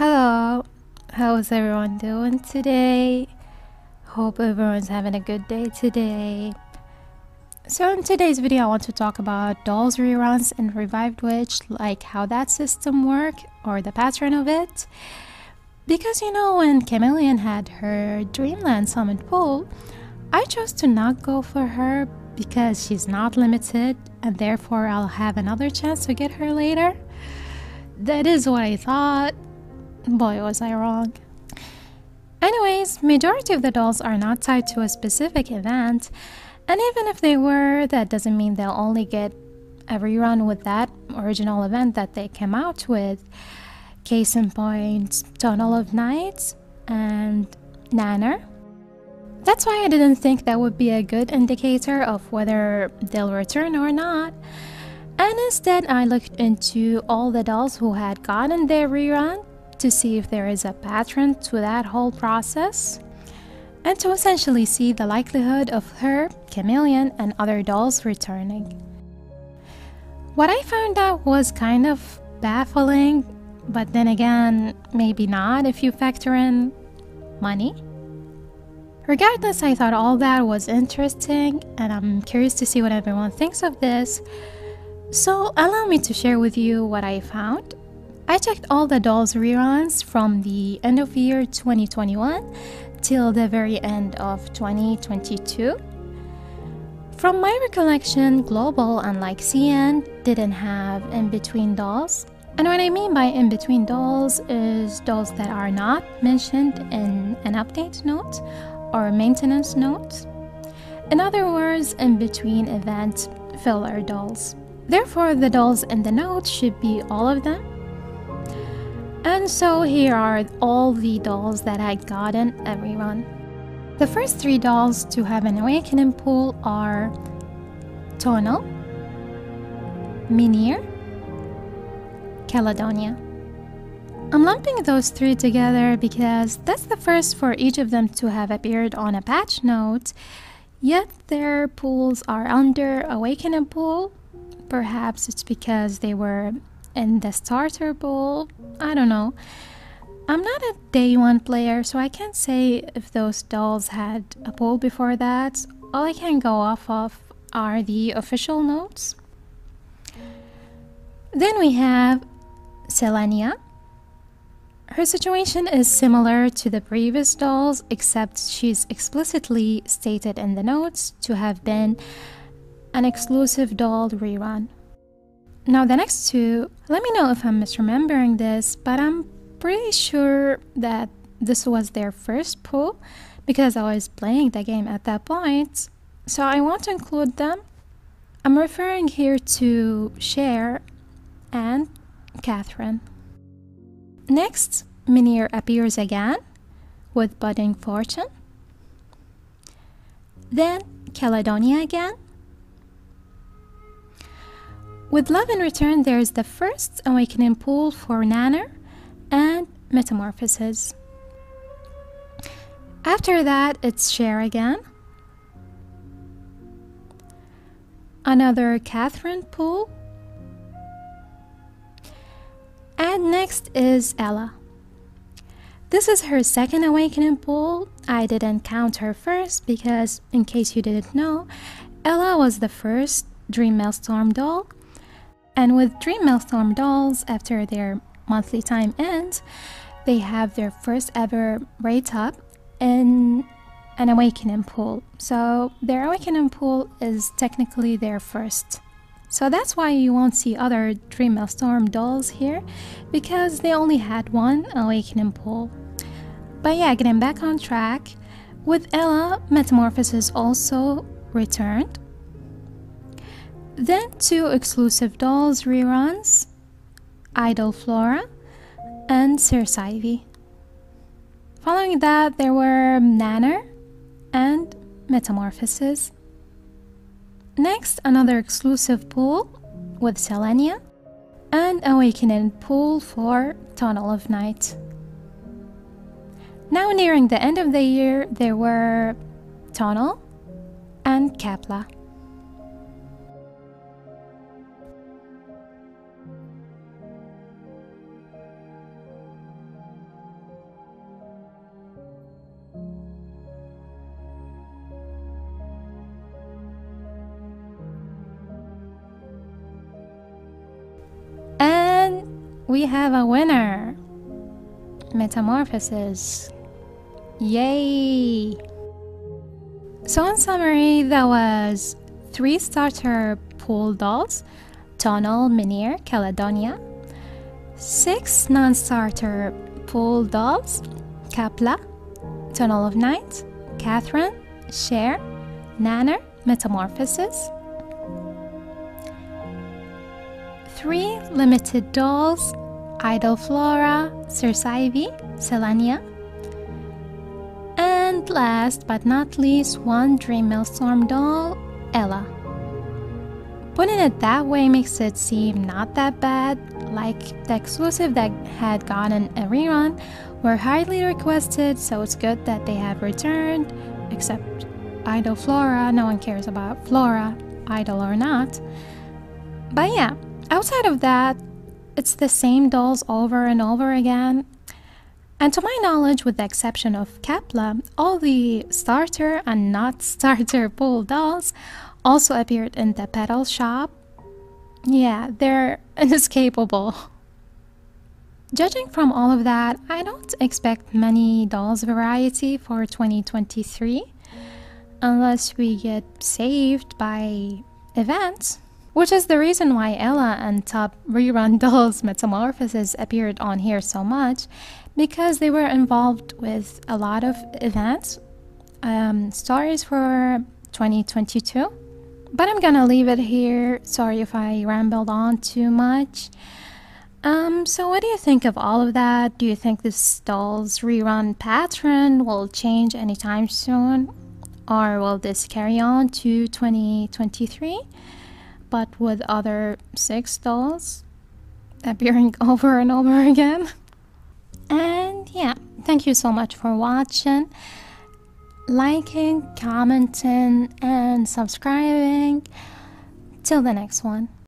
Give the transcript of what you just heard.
Hello, how's everyone doing today? Hope everyone's having a good day today. So, in today's video, I want to talk about Dolls reruns and Revived Witch, like how that system work or the pattern of it. Because you know, when Chameleon had her Dreamland summoned pool, I chose to not go for her because she's not limited and therefore I'll have another chance to get her later. That is what I thought. Boy, was I wrong. Anyways, majority of the dolls are not tied to a specific event, and even if they were, that doesn't mean they'll only get a rerun with that original event that they came out with. Case in point, Tunnel of Night and Nanner. That's why I didn't think that would be a good indicator of whether they'll return or not. And instead, I looked into all the dolls who had gotten their rerun to see if there is a pattern to that whole process and to essentially see the likelihood of her, Chameleon, and other dolls returning. What I found out was kind of baffling, but then again, maybe not if you factor in money. Regardless, I thought all that was interesting, and I'm curious to see what everyone thinks of this. So, allow me to share with you what I found. I checked all the dolls reruns from the end of year 2021 till the very end of 2022. From my recollection, Global, unlike CN, didn't have in between dolls. And what I mean by in between dolls is dolls that are not mentioned in an update note or maintenance note. In other words, in between event filler dolls. Therefore, the dolls in the note should be all of them. And so here are all the dolls that I got in every run. The first three dolls to have an awakening pool are Tonal, Minir, Caledonia. I'm lumping those three together because that's the first for each of them to have appeared on a patch note, yet their pools are under Awakening Pool. Perhaps it's because they were in the starter pool. I don't know. I'm not a day one player, so I can't say if those dolls had a pool before that. All I can go off of are the official notes. Then we have Selenia. Her situation is similar to the previous dolls, except she's explicitly stated in the notes to have been an exclusive doll rerun. Now, the next two, let me know if I'm misremembering this, but I'm pretty sure that this was their first pull because I was playing the game at that point, so I want to include them. I'm referring here to Cher and Catherine. Next, Minir appears again with Budding Fortune. Then Caledonia again. With Love in Return, there's the first Awakening Pool for Nanner and Metamorphosis. After that, it's Cher again. Another Catherine pool and next is Ella. This is her second awakening pool. I didn't count her first because, in case you didn't know, Ella was the first Dream Maelstrom doll. And with Dream Maelstrom dolls, after their monthly time ends, they have their first ever rate up in an awakening pool. So their awakening pool is technically their first so that's why you won't see other Dream Maelstrom dolls here, because they only had one Awakening pool. But yeah, getting back on track, with Ella, Metamorphosis also returned. Then two exclusive dolls reruns, Idol Flora and Circe Ivy. Following that, there were Nanner and Metamorphosis. Next, another exclusive pool with Selenia and Awakening pool for Tunnel of Night. Now nearing the end of the year, there were Tunnel and Kepla. We have a winner. Metamorphosis. Yay! So, in summary, there was three starter pool dolls Tonal Minir, Caledonia, six non starter pool dolls Kapla, Tunnel of Night, Catherine, Cher, Nanner, Metamorphosis, three limited dolls Idol Flora, Circe Ivy, Selenia, and last but not least, one Dream Maelstrom doll, Ella. Putting it that way makes it seem not that bad, like the exclusive that had gotten a rerun were highly requested, so it's good that they have returned, except Idol Flora, no one cares about Flora, Idol or not. But yeah, outside of that, it's the same dolls over and over again. And to my knowledge, with the exception of Kapla, all the starter and not starter pool dolls also appeared in the Petal shop. Yeah, they're inescapable. Judging from all of that, I don't expect many dolls variety for 2023 unless we get saved by events. Which is the reason why Ella and top rerun dolls Metamorphosis appeared on here so much because they were involved with a lot of events, um, stories for 2022. But I'm gonna leave it here. Sorry if I rambled on too much. Um, so what do you think of all of that? Do you think this doll's rerun pattern will change anytime soon? Or will this carry on to 2023? But with other six dolls appearing over and over again? And yeah, thank you so much for watching liking, commenting, and subscribing. Till the next one.